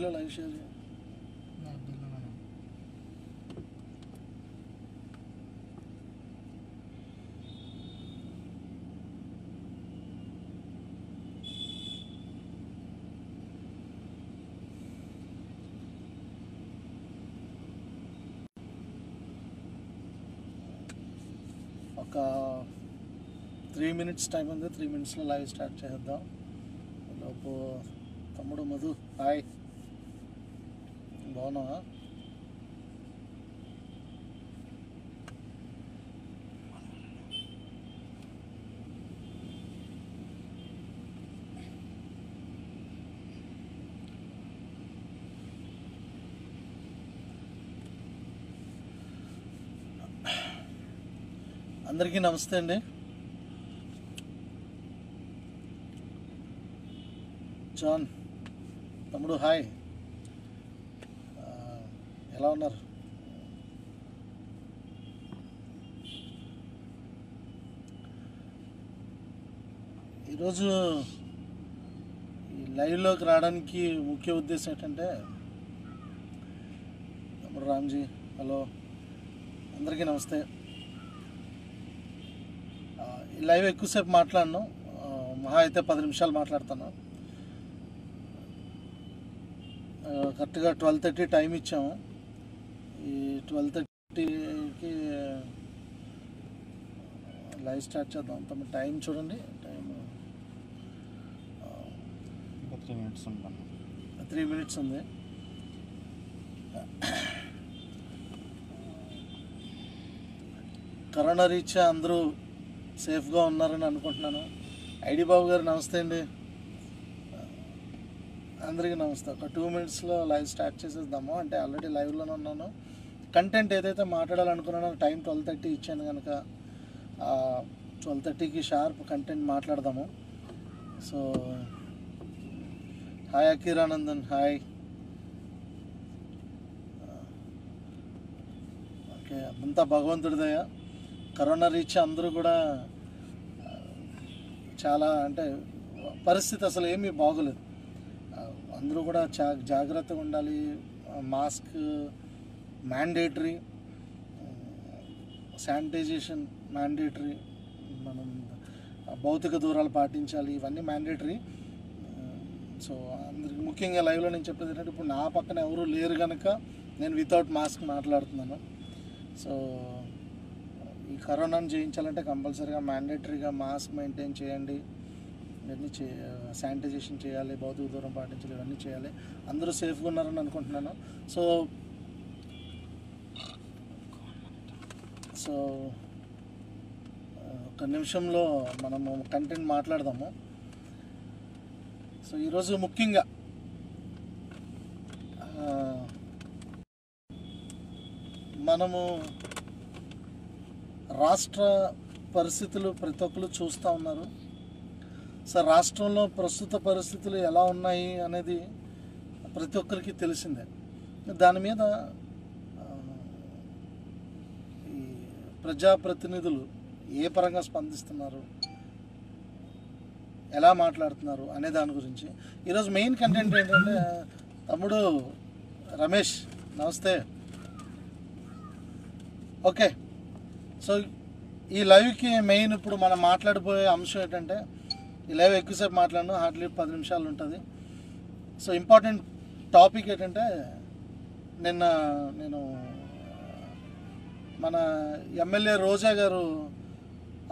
Live share. ఒక three minutes time ఉంది. Three మినిట్స్లో లైవ్ స్టార్ట్ చేద్దాం లోపు తమ్ముడు మధు హాయ్ బాగున్నావా? అందరికీ నమస్తే అండి. జాన్ తమ్ముడు హాయ్. ఎలా ఉన్నారు? ఈరోజు ఈ లైవ్లోకి రావడానికి ముఖ్య ఉద్దేశం ఏంటంటే రామ్జీ హలో అందరికీ నమస్తే. ఈ లైవ్ ఎక్కువసేపు మాట్లాడను మహా అయితే పది నిమిషాలు మాట్లాడతాను. కరెక్ట్గా ట్వెల్వ్ థర్టీ టైం ఇచ్చాము. ట్వెల్వ్ థర్టీకి లైవ్ స్టార్ట్ చేద్దాం. తమ టైం చూడండి. టైం ఇంకా త్రీ మినిట్స్ ఉంటాను త్రీ మినిట్స్ ఉంది. కరోనా రీత్యా అందరూ సేఫ్గా ఉన్నారని అనుకుంటున్నాను. ఐడి బాబు గారు నమస్తే అండి. అందరికీ నమస్తే. ఒక టూ మినిట్స్లో లైవ్ స్టార్ట్ చేసేద్దాము. అంటే ఆల్రెడీ లైవ్లోనే ఉన్నాను. కంటెంట్ ఏదైతే మాట్లాడాలనుకున్నానో టైం ట్వెల్వ్ థర్టీ ఇచ్చాను కనుక ట్వెల్వ్ థర్టీకి షార్ప్ కంటెంట్ మాట్లాడదాము. So hi Akhiranandan hi okay అంతా భగవంతుడిదయ కరోనా రీచ్ అందరూ కూడా చాలా అంటే పరిస్థితి అసలు ఏమీ బాగోలేదు. అందరూ కూడా జా జాగ్రత్తగా ఉండాలి. మాస్క్ మ్యాండేటరీ శానిటైజేషన్ మ్యాండేటరీ మనం భౌతిక దూరాలు పాటించాలి ఇవన్నీ మ్యాండేటరీ సో అందరికి ముఖ్యంగా లైవ్లో నేను చెప్పేది ఏంటంటే ఇప్పుడు నా పక్కన ఎవరు లేరు కనుక నేను వితౌట్ మాస్క్ మాట్లాడుతున్నాను. సో ఈ కరోనాను జయించాలంటే కంపల్సరీగా మ్యాండేటరీగా మాస్క్ మెయింటైన్ చేయండి. ఇవన్నీ చే శానిటైజేషన్ చేయాలి భౌతిక దూరం పాటించాలి ఇవన్నీ చేయాలి. అందరూ సేఫ్గా ఉన్నారని అనుకుంటున్నాను. సో సో ఒక నిమిషంలో మనము కంటెంట్ మాట్లాడదాము. సో ఈరోజు ముఖ్యంగా మనము రాష్ట్ర పరిస్థితులు ప్రతి ఒక్కరు చూస్తూ ఉన్నారు. సో రాష్ట్రంలో ప్రస్తుత పరిస్థితులు ఎలా ఉన్నాయి అనేది ప్రతి ఒక్కరికి తెలిసిందే. దాని మీద ఆ, ఈ ప్రజాప్రతినిధులు ఏ పరంగా స్పందిస్తున్నారు? ఎలా మాట్లాడుతున్నారు అనే దాని గురించి. ఈరోజు మెయిన్ కంటెంట్ ఏంటంటే తమ్ముడు రమేష్ నమస్తే. ఓకే. సో ఈ లైవ్కి మెయిన్ ఇప్పుడు మనం మాట్లాడిపోయే అంశం ఏంటంటే ఈ లైవ్ ఎక్కువసేపు మాట్లాడను హార్డ్లీ పది నిమిషాలు ఉంటుంది. సో ఇంపార్టెంట్ టాపిక్ ఏంటంటే నిన్న నేను మన ఎమ్మెల్యే రోజా గారు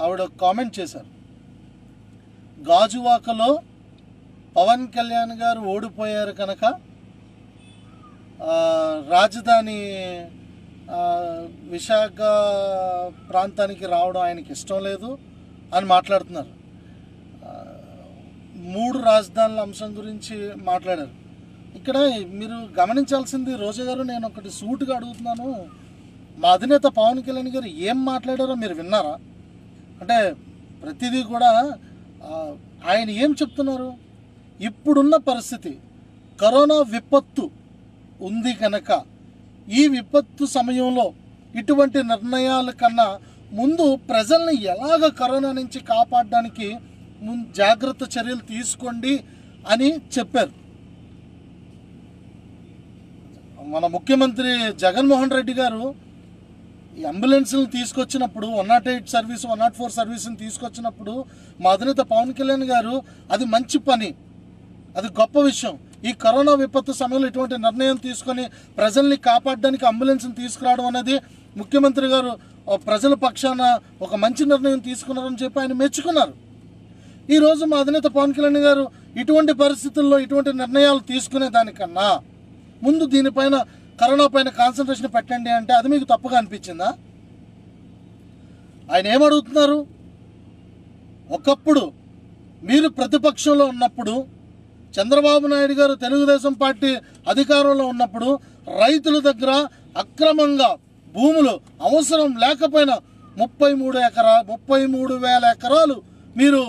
ఆవిడ కామెంట్ చేశారు. గాజువాకలో పవన్ కళ్యాణ్ గారు ఓడిపోయారు కనుక రాజధాని విశాఖ ప్రాంతానికి రావడం ఆయనకి ఇష్టం లేదు అని మాట్లాడుతున్నారు. మూడు రాజధానుల అంశం గురించి మాట్లాడారు. ఇక్కడ మీరు గమనించాల్సింది రోజా గారు నేను ఒకటి సూటుగా అడుగుతున్నాను. మా అధినేత పవన్ కళ్యాణ్ గారు ఏం మాట్లాడారో మీరు విన్నారా? అంటే ప్రతిదీ కూడా ఆయన ఏం చెప్తున్నారు? ఇప్పుడున్న పరిస్థితి కరోనా విపత్తు ఉంది కనుక ఈ విపత్తు సమయంలో ఇటువంటి నిర్ణయాల కన్నా ముందు ప్రజల్ని ఎలాగ కరోనా నుంచి కాపాడడానికి ముందు జాగ్రత్త చర్యలు తీసుకోండి అని చెప్పారు. మన ముఖ్యమంత్రి జగన్మోహన్ రెడ్డి గారు ఈ తీసుకొచ్చినప్పుడు one not eight service one not four సర్వీస్ని తీసుకొచ్చినప్పుడు మా అధినేత పవన్ కళ్యాణ్ గారు అది మంచి పని. అది గొప్ప విషయం. ఈ కరోనా విపత్తు సమయంలో ఇటువంటి నిర్ణయం తీసుకొని ప్రజల్ని కాపాడడానికి అంబులెన్స్ని తీసుకురావడం అనేది ముఖ్యమంత్రి గారు ప్రజల పక్షాన ఒక మంచి నిర్ణయం తీసుకున్నారని చెప్పి ఆయన మెచ్చుకున్నారు. ఈరోజు మా అధినేత పవన్ కళ్యాణ్ గారు ఇటువంటి పరిస్థితుల్లో ఇటువంటి నిర్ణయాలు తీసుకునే దానికన్నా ముందు దీనిపైన కరోనా పైన కాన్సన్ట్రేషన్ పెట్టండి అంటే అది మీకు తప్పుగా అనిపించిందా? ఆయన ఏమడుగుతున్నారు ఒకప్పుడు మీరు ప్రతిపక్షంలో ఉన్నప్పుడు చంద్రబాబు నాయుడు గారు తెలుగుదేశం పార్టీ అధికారంలో ఉన్నప్పుడు రైతుల దగ్గర అక్రమంగా భూములు అవసరం లేకపోయినా ముప్పై మూడు ఎకరా ముప్పై మూడు వేల ఎకరాలు మీరు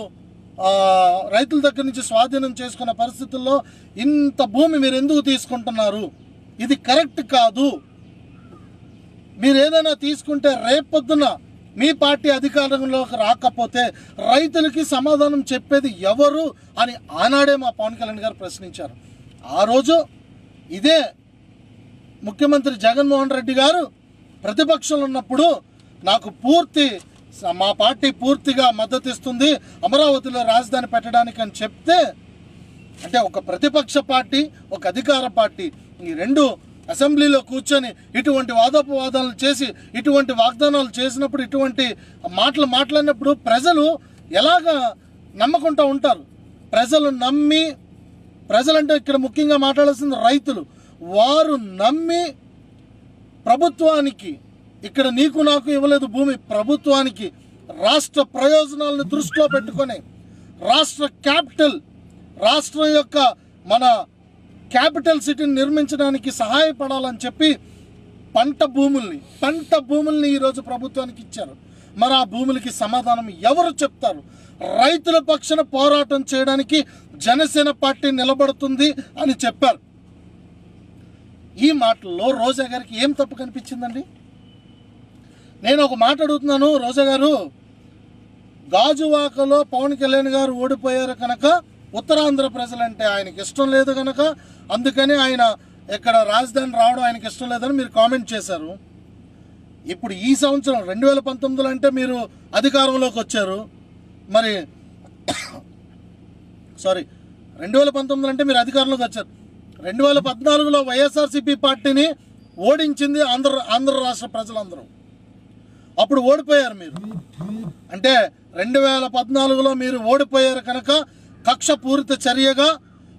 రైతుల దగ్గర నుంచి స్వాధీనం చేసుకున్న పరిస్థితుల్లో ఇంత భూమి మీరు ఎందుకు తీసుకుంటున్నారు? ఇది కరెక్ట్ కాదు. మీరు ఏదైనా తీసుకుంటే రేపొద్దున మీ పార్టీ అధికారంలోకి రాకపోతే రైతులకి సమాధానం చెప్పేది ఎవరు అని ఆనాడే మా పవన్ కళ్యాణ్ గారు ప్రశ్నించారు. ఆ రోజు ఇదే ముఖ్యమంత్రి జగన్మోహన్ రెడ్డి గారు ప్రతిపక్షంలో ఉన్నప్పుడు నాకు పూర్తి మా పార్టీ పూర్తిగా మద్దతు ఇస్తుంది అమరావతిలో రాజధాని పెట్టడానికి అని చెప్తే అంటే ఒక ప్రతిపక్ష పార్టీ ఒక అధికార పార్టీ ఈ రెండు అసెంబ్లీలో కూర్చొని ఇటువంటి వాదోపవాదాలు చేసి ఇటువంటి వాగ్దానాలు చేసినప్పుడు ఇటువంటి మాటలు మాట్లాడినప్పుడు ప్రజలు ఎలాగ నమ్మకుంటూ ఉంటారు? ప్రజలు నమ్మి ప్రజలంటే ఇక్కడ ముఖ్యంగా మాట్లాడాల్సింది రైతులు. వారు నమ్మి ప్రభుత్వానికి ఇక్కడ నీకు నాకు ఇవ్వలేదు భూమి ప్రభుత్వానికి రాష్ట్ర ప్రయోజనాలను దృష్టిలో పెట్టుకొని రాష్ట్ర క్యాపిటల్ రాష్ట్రం యొక్క మన క్యాపిటల్ సిటీని నిర్మించడానికి సహాయపడాలని చెప్పి పంట భూముల్ని పంట భూముల్ని ఈరోజు ప్రభుత్వానికి ఇచ్చారు. మరి ఆ భూములకి సమాధానం ఎవరు చెప్తారు? రైతుల పక్షాన పోరాటం చేయడానికి జనసేన పార్టీ నిలబడుతుంది అని చెప్పారు. ఈ మాటల్లో రోజా గారికి ఏం తప్పు కనిపించిందండి? నేను ఒక మాట అడుగుతున్నాను రోజా గారు. గాజువాకలో పవన్ కళ్యాణ్ గారు ఓడిపోయారు కనుక ఉత్తరాంధ్ర ప్రజలంటే ఆయనకి ఇష్టం లేదు కనుక అందుకని ఆయన ఇక్కడ రాజధాని రావడం ఆయనకి ఇష్టం లేదని మీరు కామెంట్ చేశారు. ఇప్పుడు ఈ సంవత్సరం రెండు వేల పంతొమ్మిదిలో అంటే మీరు అధికారంలోకి వచ్చారు. మరి సారీ రెండు వేల పంతొమ్మిది అంటే మీరు అధికారంలోకి వచ్చారు. రెండు వేల పద్నాలుగులో వైఎస్ఆర్సీపీ పార్టీని ఓడించింది ఆంధ్ర ఆంధ్ర రాష్ట్ర ప్రజలందరూ. అప్పుడు ఓడిపోయారు మీరు. అంటే రెండు వేల పద్నాలుగులో మీరు ఓడిపోయారు కనుక కక్షపూరిత చర్యగా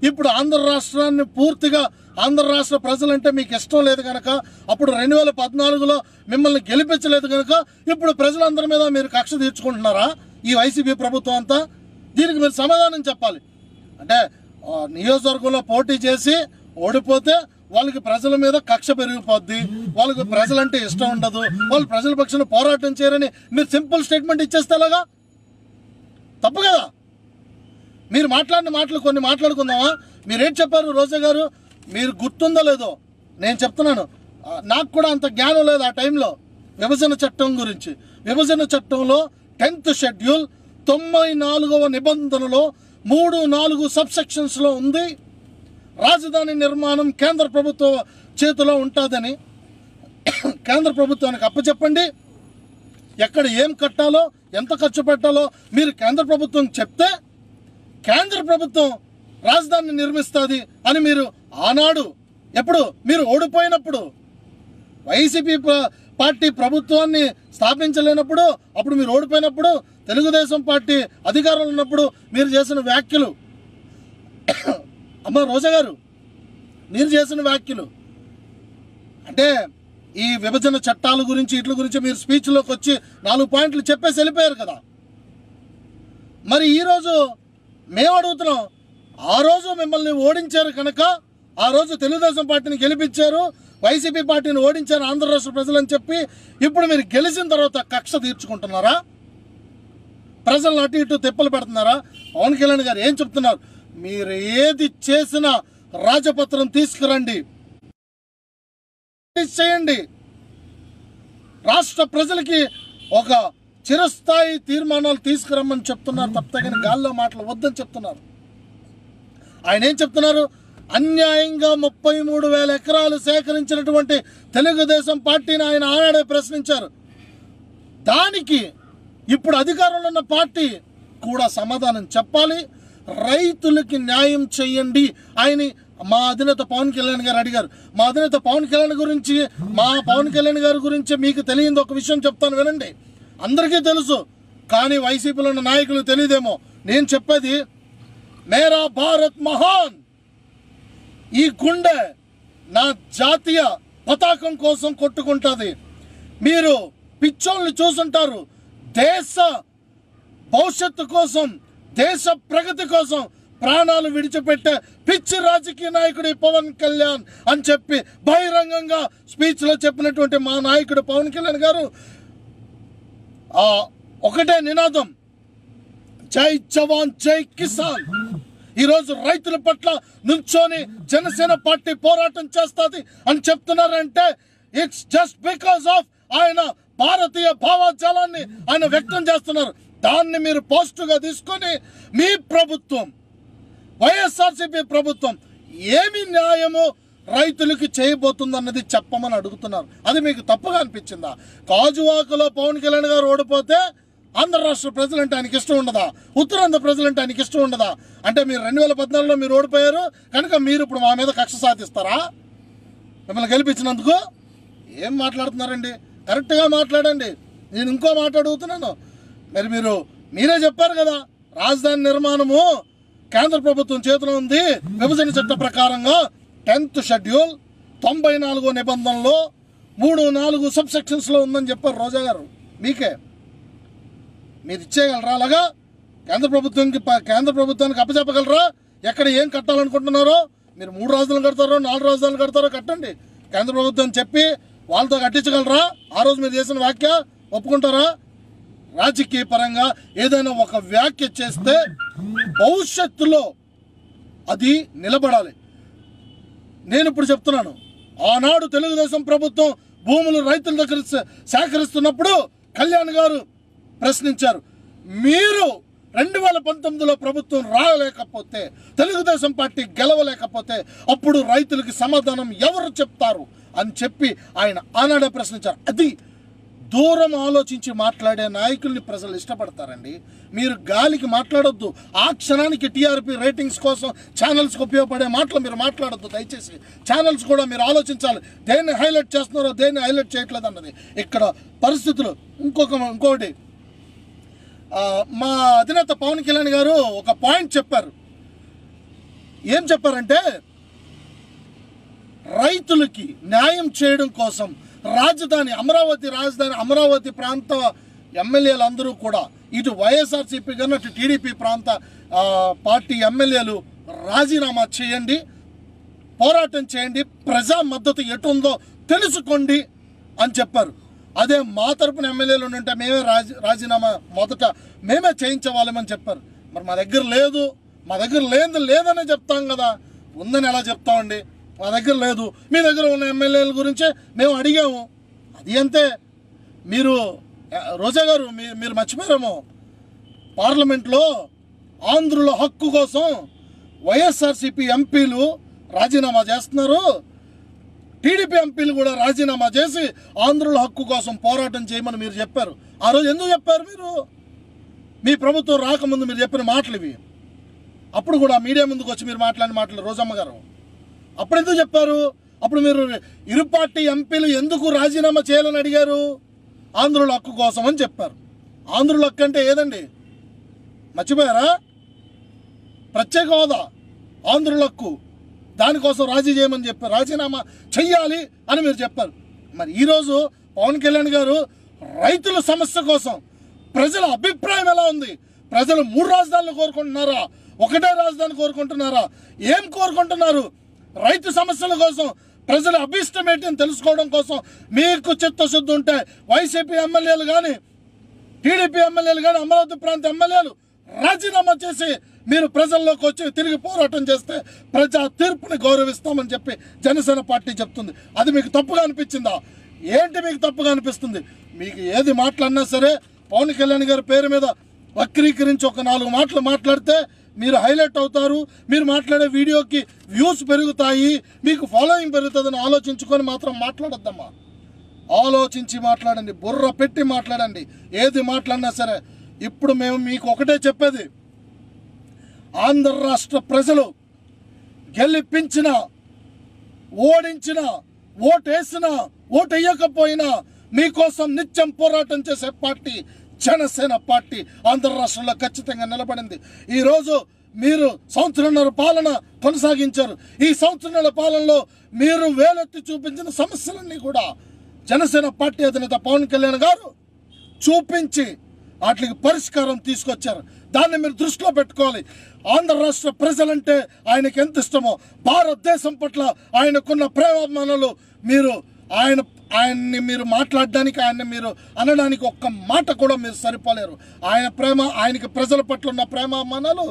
ఇప్పుడు ఆంధ్ర రాష్ట్రాన్ని పూర్తిగా ఆంధ్ర రాష్ట్ర ప్రజలంటే మీకు ఇష్టం లేదు కనుక అప్పుడు రెండు వేల పద్నాలుగులో మిమ్మల్ని గెలిపించలేదు కనుక ఇప్పుడు ప్రజలందరి మీద మీరు కక్ష తీర్చుకుంటున్నారా? ఈ వైసీపీ ప్రభుత్వం అంతా? దీనికి మీరు సమాధానం చెప్పాలి. అంటే నియోజకవర్గంలో పోటీ చేసి ఓడిపోతే వాళ్ళకి ప్రజల మీద కక్ష పెరిగిపోద్ది. వాళ్ళకి ప్రజలంటే ఇష్టం ఉండదు. వాళ్ళు ప్రజల పక్షాన పోరాటం చేయరని మీరు సింపుల్ స్టేట్మెంట్ ఇచ్చేస్తే ఎలాగా? తప్పు కదా? మీరు మాట్లాడిన మాటలు కొన్ని మాట్లాడుకుందామా? మీరేం చెప్పారు రోజా గారు? మీరు గుర్తుందో లేదో నేను చెప్తున్నాను. నాకు కూడా అంత జ్ఞానం లేదు ఆ టైంలో. విభజన చట్టం గురించి. విభజన చట్టంలో టెన్త్ షెడ్యూల్ తొంభై నాలుగవ నిబంధనలో మూడు నాలుగు సబ్సెక్షన్స్లో ఉంది. రాజధాని నిర్మాణం కేంద్ర ప్రభుత్వ చేతిలో ఉంటుందని. కేంద్ర ప్రభుత్వానికి అప్పచెప్పండి. ఎక్కడ ఏం కట్టాలో ఎంత ఖర్చు పెట్టాలో మీరు కేంద్ర ప్రభుత్వం చెప్తే కేంద్ర ప్రభుత్వం రాజధానిని నిర్మిస్తుంది అని మీరు ఆనాడు ఎప్పుడు మీరు ఓడిపోయినప్పుడు వైసీపీ పార్టీ ప్రభుత్వాన్ని స్థాపించలేనప్పుడు అప్పుడు మీరు ఓడిపోయినప్పుడు తెలుగుదేశం పార్టీ అధికారంలో ఉన్నప్పుడు మీరు చేసిన వ్యాఖ్యలు. అమ్మ రోజా గారు మీరు చేసిన వ్యాఖ్యలు. అంటే ఈ విభజన చట్టాల గురించి ఇట్ల గురించి మీరు స్పీచ్లోకి వచ్చి నాలుగు పాయింట్లు చెప్పేసి వెళ్ళిపోయారు కదా. మరి ఈరోజు మేము అడుగుతున్నాం. ఆ రోజు మిమ్మల్ని ఓడించారు కనుక ఆ రోజు తెలుగుదేశం పార్టీని గెలిపించారు. వైసీపీ పార్టీని ఓడించారు ఆంధ్ర రాష్ట్ర ప్రజలని చెప్పి ఇప్పుడు మీరు గెలిచిన తర్వాత కక్ష తీర్చుకుంటున్నారా? ప్రజలను అటు ఇటు తిప్పలు పెడుతున్నారా? పవన్ కళ్యాణ్ గారు ఏం చెప్తున్నారు? మీరు ఏది చేసినా రాజపత్రం తీసుకురండి. చేయండి. రాష్ట్ర ప్రజలకి ఒక చిరస్థాయి తీర్మానాలు తీసుకురమ్మని చెప్తున్నారు తప్పితే గాల్లో మాటలు వద్దని చెప్తున్నారు. ఆయన ఏం చెప్తున్నారు? అన్యాయంగా ముప్పై మూడు వేల ఎకరాలు సేకరించినటువంటి తెలుగుదేశం పార్టీని ఆయన ఆనాడే ప్రశ్నించారు. దానికి ఇప్పుడు అధికారంలో ఉన్న పార్టీ కూడా సమాధానం చెప్పాలి. రైతులకి న్యాయం చేయండి ఆయన మా అధినేత పవన్ కళ్యాణ్ గారు అడిగారు. మా అధినేత పవన్ కళ్యాణ్ గురించి మా పవన్ కళ్యాణ్ గారి గురించి మీకు తెలియదు ఒక విషయం చెప్తాను వినండి. అందరికీ తెలుసు. కానీ వైసీపీలో ఉన్న నాయకులు తెలియదేమో నేను చెప్పేది మేరా భారత్ మహాన్! ఈ గుండె నా జాతీయ పతాకం కోసం కొట్టుకుంటుంది. మీరు పిచ్చోళ్ళని చూసుంటారు. దేశ భవిష్యత్తు కోసం దేశ ప్రగతి కోసం ప్రాణాలు విడిచిపెట్టే పిచ్చి రాజకీయ నాయకుడు పవన్ కళ్యాణ్ అని చెప్పి బహిరంగంగా స్పీచ్లో చెప్పినటువంటి మా నాయకుడు పవన్ కళ్యాణ్ గారు ఒకటే నినాదం. జై జవాన్ జై కిసాన్. ఈరోజు రైతుల పట్ల నుంచోని జనసేన పార్టీ పోరాటం చేస్తుంది అని చెప్తున్నారంటే ఇట్స్ జస్ట్ బికాస్ ఆఫ్ ఆయన భారతీయ భావాజాలాన్ని ఆయన వ్యక్తం చేస్తున్నారు. దాన్ని మీరు పాజిటివ్గా తీసుకొని మీ ప్రభుత్వం వైఎస్ఆర్సీపీ ప్రభుత్వం ఏమి న్యాయమో రైతులకు చేయబోతుందన్నది చెప్పమని అడుగుతున్నారు. అది మీకు తప్పుగా అనిపించిందా? కాజువాకలో పవన్ కళ్యాణ్ గారు ఓడిపోతే ఆంధ్ర రాష్ట్ర ప్రజలంటే ఆయనకి ఇష్టం ఉండదా? ఉత్తరాంధ్ర ప్రజలంటే ఆయనకి ఇష్టం ఉండదా? అంటే మీరు రెండు వేల పద్నాలుగులో మీరు ఓడిపోయారు కనుక మీరు ఇప్పుడు మా మీద కక్ష సాధిస్తారా? మిమ్మల్ని గెలిపించినందుకు ఏం మాట్లాడుతున్నారండి? కరెక్ట్గా మాట్లాడండి. నేను ఇంకో మాట అడుగుతున్నాను. మరి మీరు మీరే చెప్పారు కదా రాజధాని నిర్మాణము కేంద్ర ప్రభుత్వం చేతిలో ఉంది విభజన చట్ట ప్రకారంగా టెన్త్ షెడ్యూల్ తొంభై నాలుగో నిబంధనలో మూడు నాలుగు సబ్ సెక్షన్స్లో ఉందని చెప్పారు రోజా గారు. మీకే. మీరు ఇచ్చేయగలరా అలాగా? కేంద్ర ప్రభుత్వానికి కేంద్ర ప్రభుత్వానికి అప్పచెప్పగలరా? ఎక్కడ ఏం కట్టాలనుకుంటున్నారో? మీరు మూడు రాజధానులు కడతారో నాలుగు రాజధానులు కడతారో కట్టండి. కేంద్ర ప్రభుత్వం చెప్పి వాళ్ళతో కట్టించగలరా? ఆ రోజు మీరు చేసిన వ్యాఖ్య ఒప్పుకుంటారా? రాజకీయ పరంగా ఏదైనా ఒక వ్యాఖ్య చేస్తే భవిష్యత్తులో అది నిలబడాలి. నేను ఇప్పుడు చెప్తున్నాను. ఆనాడు తెలుగుదేశం ప్రభుత్వం భూములు రైతుల దగ్గర సేకరిస్తున్నప్పుడు కళ్యాణ్ గారు ప్రశ్నించారు. మీరు రెండు వేల పంతొమ్మిదిలో ప్రభుత్వం రాలేకపోతే తెలుగుదేశం పార్టీ గెలవలేకపోతే అప్పుడు రైతులకి సమాధానం ఎవరు చెప్తారు అని చెప్పి ఆయన ఆనాడే ప్రశ్నించారు. అది దూరం ఆలోచించి మాట్లాడే నాయకుల్ని ప్రజలు ఇష్టపడతారండి. మీరు గాలికి మాట్లాడొద్దు. ఆ క్షణానికి టీఆర్పీ రేటింగ్స్ కోసం ఛానల్స్కి ఉపయోగపడే మాటలు మీరు మాట్లాడొద్దు. దయచేసి ఛానల్స్ కూడా మీరు ఆలోచించాలి. దేన్ని హైలైట్ చేస్తున్నారో దేన్ని హైలైట్ చేయట్లేదు అన్నది ఇక్కడ పరిస్థితులు. ఇంకొక ఇంకొకటి మా అధినేత పవన్ కళ్యాణ్ గారు ఒక పాయింట్ చెప్పారు. ఏం చెప్పారంటే రైతులకి న్యాయం చేయడం కోసం రాజధాని అమరావతి రాజధాని అమరావతి ప్రాంత ఎమ్మెల్యేలు అందరూ కూడా ఇటు వైఎస్ఆర్సీపీ కన్నా అటు టీడీపీ ప్రాంత పార్టీ ఎమ్మెల్యేలు రాజీనామా చేయండి పోరాటం చేయండి ప్రజా మద్దతు ఎటు ఉందో తెలుసుకోండి అని చెప్పారు. అదే మా తరపున ఎమ్మెల్యేలు ఉంటే మేమే రాజీ రాజీనామా మొదట మేమే చేయించేవాళ్ళమని చెప్పారు. మరి మా దగ్గర లేదు మా దగ్గర లేదు లేదనే చెప్తాం కదా. ఉందని ఎలా చెప్తామండి? మా దగ్గర లేదు. మీ దగ్గర ఉన్న ఎమ్మెల్యేల గురించే మేము అడిగాము. అది అంతే. మీరు రోజా గారు మీ- మీరు మర్చిపోయారేమో. పార్లమెంట్లో ఆంధ్రుల హక్కు కోసం వైఎస్ఆర్సీపీ ఎంపీలు రాజీనామా చేస్తున్నారు. టీడీపీ ఎంపీలు కూడా రాజీనామా చేసి ఆంధ్రుల హక్కు కోసం పోరాటం చేయమని మీరు చెప్పారు. ఆ రోజు ఎందుకు చెప్పారు మీరు? మీ ప్రభుత్వం రాకముందు మీరు చెప్పిన మాటలు ఇవి. అప్పుడు కూడా మీడియా ముందుకు వచ్చి మీరు మాట్లాడిన మాటలు రోజమ్మ గారు. అప్పుడెందుకు చెప్పారు? అప్పుడు మీరు ఇరు పార్టీ ఎంపీలు ఎందుకు రాజీనామా చేయాలని అడిగారు? ఆంధ్రుల హక్కు కోసం అని చెప్పారు. ఆంధ్రుల హక్కు అంటే ఏదండి? మర్చిపోయారా? ప్రత్యేక హోదా. ఆంధ్రుల హక్కు. దానికోసం రాజీ చేయమని చెప్పారు. రాజీనామా చెయ్యాలి అని మీరు చెప్పారు. మరి ఈరోజు పవన్ కళ్యాణ్ గారు రైతుల సమస్య కోసం ప్రజల అభిప్రాయం ఎలా ఉంది? ప్రజలు మూడు రాజధానులు కోరుకుంటున్నారా? ఒకటే రాజధాని కోరుకుంటున్నారా? ఏం కోరుకుంటున్నారు? రైతు సమస్యల కోసం ప్రజల అభిష్టం ఏంటి తెలుసుకోవడం కోసం మీకు చిత్తశుద్ధి ఉంటే వైసీపీ ఎమ్మెల్యేలు కానీ టీడీపీ ఎమ్మెల్యేలు కానీ అమరావతి ప్రాంత ఎమ్మెల్యేలు రాజీనామా చేసి మీరు ప్రజల్లోకి వచ్చి తిరిగి పోరాటం చేస్తే ప్రజా తీర్పుని గౌరవిస్తామని చెప్పి జనసేన పార్టీ చెప్తుంది. అది మీకు తప్పుగా అనిపించిందా? ఏంటి మీకు తప్పుగా అనిపిస్తుంది? మీకు ఏది మాట్లాడినా సరే పవన్ కళ్యాణ్ గారి పేరు మీద వక్రీకరించి ఒక నాలుగు మాటలు మాట్లాడితే మీరు హైలైట్ అవుతారు. మీరు మాట్లాడే వీడియోకి వ్యూస్ పెరుగుతాయి. మీకు ఫాలోయింగ్ పెరుగుతుందని ఆలోచించుకొని మాత్రం మాట్లాడొద్దమ్మా. ఆలోచించి మాట్లాడండి. బుర్ర పెట్టి మాట్లాడండి. ఏది మాట్లాడినా సరే ఇప్పుడు మేము మీకు ఒకటే చెప్పేది. ఆంధ్ర రాష్ట్ర ప్రజలు గెలిపించిన ఓడించిన ఓటేసిన ఓటు వేయకపోయినా మీకోసం నిత్యం పోరాటం చేసే పార్టీ జనసేన పార్టీ ఆంధ్ర రాష్ట్రంలో ఖచ్చితంగా నిలబడింది. ఈరోజు మీరు సంవత్సరంన్నర పాలన కొనసాగించారు. ఈ సంవత్సరాల పాలనలో మీరు వేలెత్తి చూపించిన సమస్యలన్నీ కూడా జనసేన పార్టీ అధినేత పవన్ కళ్యాణ్ గారు చూపించి వాటికి పరిష్కారం తీసుకొచ్చారు. దాన్ని మీరు దృష్టిలో పెట్టుకోవాలి. ఆంధ్ర రాష్ట్ర ప్రజలంటే ఆయనకి ఎంత ఇష్టమో భారతదేశం పట్ల ఆయనకున్న ప్రేమాభిమానాలు మీరు ఆయన ఆయన్ని మీరు మాట్లాడడానికి ఆయన్ని మీరు అనడానికి ఒక్క మాట కూడా మీరు సరిపోలేరు. ఆయన ప్రేమ ఆయనకి ప్రజల పట్ల ఉన్న ప్రేమ మనలు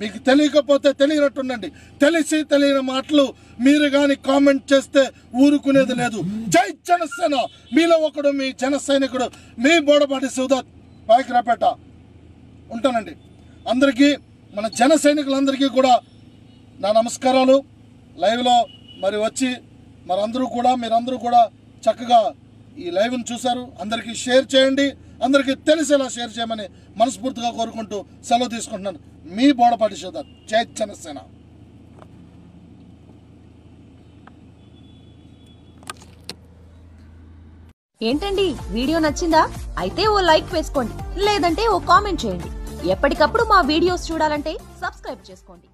మీకు తెలియకపోతే తెలియనట్టుండండి తెలిసి తెలియని మాటలు మీరు కానీ కామెంట్ చేస్తే ఊరుకునేది లేదు. జై జనసేన! మీలో ఒకడు మీ జన సైనికుడు మీ బోడపాటి సుధాత్ పాయకరాపేట ఉంటానండి. అందరికీ మన జన సైనికులందరికీ కూడా నా నమస్కారాలు. లైవ్లో మరి వచ్చి మరందరూ కూడా మీరందరూ కూడా చక్కగా ఈ లైవ్ను చూశారు. అందరికీ షేర్ చేయండి. అందరికీ తెలిసేలా షేర్ చేయమని మనస్ఫూర్తిగా కోరుకుంటూ సెలవు తీసుకుంటున్నాను. మీ బోడపాటి శివదాత్ జై జనసేన. ఏంటండి? వీడియో నచ్చిందా? అయితే ఓ లైక్ వేసుకోండి. లేదంటే ఓ కామెంట్ చేయండి. ఎప్పటికప్పుడు మా వీడియోస్ చూడాలంటే సబ్స్క్రైబ్ చేసుకోండి.